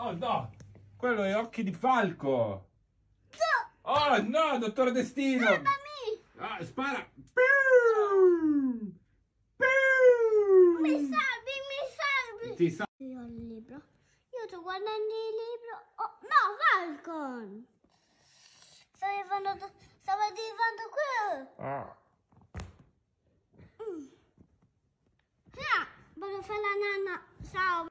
Oh no, quello è Occhi di Falco. Oh no, Dottor Destino. Ah, spara. Piu! Piu! Mi salvi, mi salvi. Ti sa- Io ho il libro. Io sto guardando il libro. Oh, no, Falcon. Stavo arrivando, stavo arrivando qui. Ah. Ah, voglio fare la nanna. Ciao.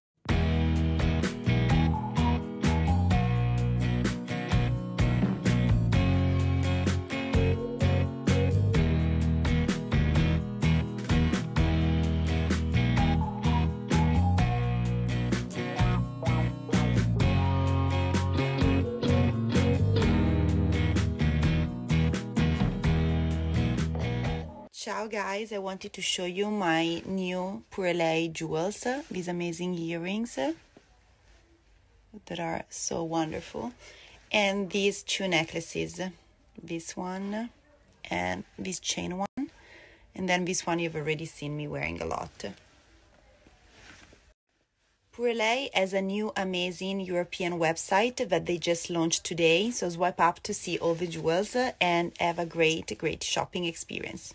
Ciao guys, I wanted to show you my new Purelei jewels, these amazing earrings that are so wonderful. And these two necklaces, this one and this chain one. And then this one you've already seen me wearing a lot. Purelei has a new amazing European website that they just launched today. So swipe up to see all the jewels and have a great, great shopping experience.